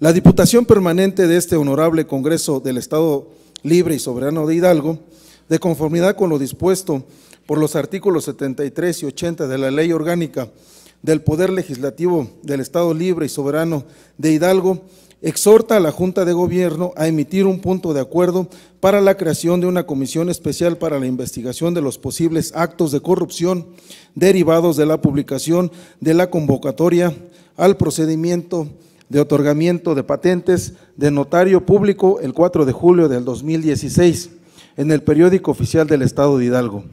La Diputación Permanente de este Honorable Congreso del Estado Libre y Soberano de Hidalgo, de conformidad con lo dispuesto por los artículos 73 y 80 de la Ley Orgánica del Poder Legislativo del Estado Libre y Soberano de Hidalgo, exhorta a la Junta de Gobierno a emitir un punto de acuerdo para la creación de una comisión especial para la investigación de los posibles actos de corrupción derivados de la publicación de la convocatoria al procedimiento de otorgamiento de patentes de notario público el 4 de julio del 2016 en el periódico oficial del Estado de Hidalgo.